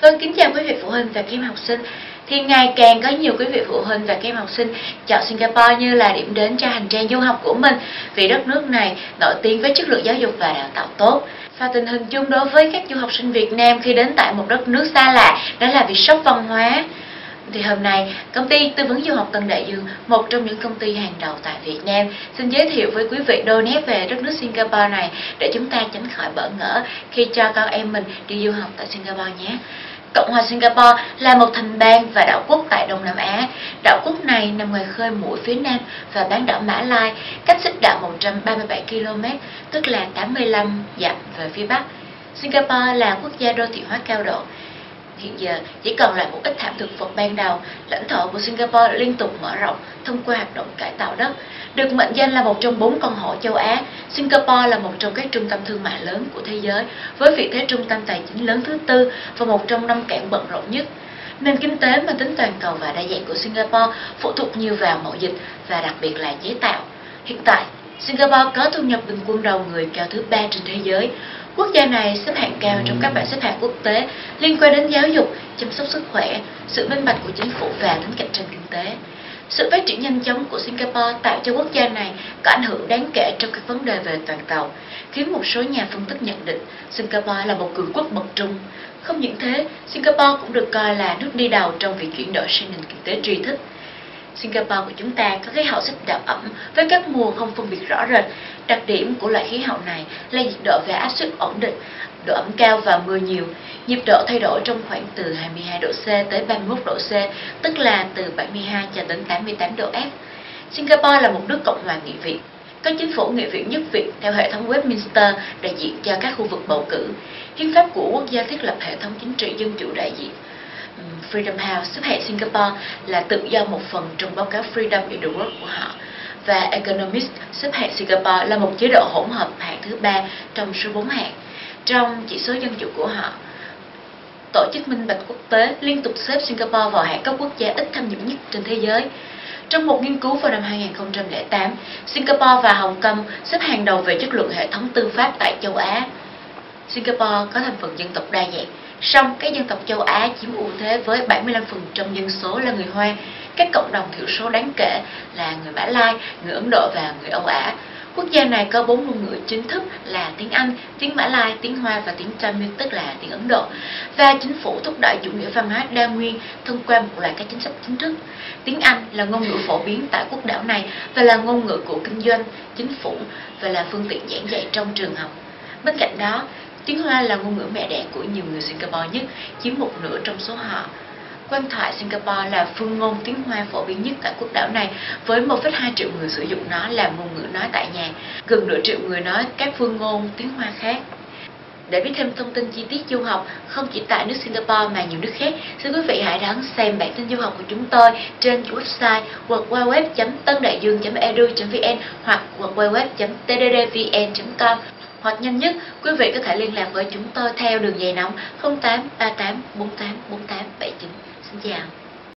Vâng, kính chào quý vị phụ huynh và các em học sinh. Thì ngày càng có nhiều quý vị phụ huynh và các em học sinh chọn Singapore như là điểm đến cho hành trang du học của mình vì đất nước này nổi tiếng với chất lượng giáo dục và đào tạo tốt. Và tình hình chung đối với các du học sinh Việt Nam khi đến tại một đất nước xa lạ đó là việc sốc văn hóa. Thì hôm nay, công ty tư vấn du học Tân Đại Dương, một trong những công ty hàng đầu tại Việt Nam, xin giới thiệu với quý vị đôi nét về đất nước Singapore này để chúng ta tránh khỏi bỡ ngỡ khi cho con em mình đi du học tại Singapore nhé. Cộng hòa Singapore là một thành bang và đảo quốc tại Đông Nam Á. Đảo quốc này nằm ngoài khơi mũi phía nam và bán đảo Mã Lai, cách xích đạo 137 km, tức là 85 dặm về phía bắc. Singapore là quốc gia đô thị hóa cao độ. Hiện giờ à, chỉ còn lại một ít thảm thực vật ban đầu, lãnh thổ của Singapore liên tục mở rộng thông qua hoạt động cải tạo đất. Được mệnh danh là một trong bốn con hổ châu Á, Singapore là một trong các trung tâm thương mại lớn của thế giới, với vị thế trung tâm tài chính lớn thứ tư và một trong năm cảng bận rộn nhất. Nền kinh tế mang tính toàn cầu và đa dạng của Singapore phụ thuộc nhiều vào mậu dịch và đặc biệt là chế tạo. Hiện tại, Singapore có thu nhập bình quân đầu người cao thứ ba trên thế giới. Quốc gia này xếp hạng cao trong các bảng xếp hạng quốc tế liên quan đến giáo dục, chăm sóc sức khỏe, sự minh bạch của chính phủ và tính cạnh tranh kinh tế. Sự phát triển nhanh chóng của Singapore tạo cho quốc gia này có ảnh hưởng đáng kể trong các vấn đề về toàn cầu, khiến một số nhà phân tích nhận định Singapore là một cường quốc bậc trung. Không những thế, Singapore cũng được coi là nước đi đầu trong việc chuyển đổi sang nền kinh tế tri thức. Singapore của chúng ta có khí hậu xích đạo ẩm với các mùa không phân biệt rõ rệt. Đặc điểm của loại khí hậu này là nhiệt độ và áp suất ổn định, độ ẩm cao và mưa nhiều. Nhiệt độ thay đổi trong khoảng từ 22 độ C tới 31 độ C, tức là từ 72 cho đến 88 độ F. Singapore là một nước cộng hòa nghị viện, có chính phủ nghị viện nhất viện theo hệ thống Westminster đại diện cho các khu vực bầu cử. Hiến pháp của quốc gia thiết lập hệ thống chính trị dân chủ đại diện. Freedom House xếp hạng Singapore là tự do một phần trong báo cáo Freedom in the World của họ và Economist xếp hạng Singapore là một chế độ hỗn hợp hạng thứ ba trong số 4 hạng trong chỉ số dân chủ của họ. Tổ chức Minh bạch Quốc tế liên tục xếp Singapore vào hạng các quốc gia ít tham nhũng nhất trên thế giới. Trong một nghiên cứu vào năm 2008, Singapore và Hồng Kông xếp hàng đầu về chất lượng hệ thống tư pháp tại châu Á. Singapore có thành phần dân tộc đa dạng, song các dân tộc châu Á chiếm ưu thế với 75% dân số là người Hoa, các cộng đồng thiểu số đáng kể là người Mã Lai, người Ấn Độ và người Âu Á. Quốc gia này có bốn ngôn ngữ chính thức là tiếng Anh, tiếng Mã Lai, tiếng Hoa và tiếng Tamil tức là tiếng Ấn Độ. Và chính phủ thúc đẩy chủ nghĩa văn hóa đa nguyên thông qua một loạt các chính sách chính thức. Tiếng Anh là ngôn ngữ phổ biến tại quốc đảo này và là ngôn ngữ của kinh doanh, chính phủ và là phương tiện giảng dạy trong trường học. Bên cạnh đó, tiếng Hoa là ngôn ngữ mẹ đẻ của nhiều người Singapore nhất, chiếm một nửa trong số họ. Quan thoại Singapore là phương ngôn tiếng Hoa phổ biến nhất tại quốc đảo này với 1,2 triệu người sử dụng nó làm ngôn ngữ nói tại nhà, gần nửa triệu người nói các phương ngôn tiếng Hoa khác. Để biết thêm thông tin chi tiết du học không chỉ tại nước Singapore mà nhiều nước khác, xin quý vị hãy đón xem bản tin du học của chúng tôi trên website hoặc www.tândạidương.edu.vn hoặc www.tddvn.com hoặc nhanh nhất, quý vị có thể liên lạc với chúng tôi theo đường dây nóng 08 38 48 48 79. Xin chào.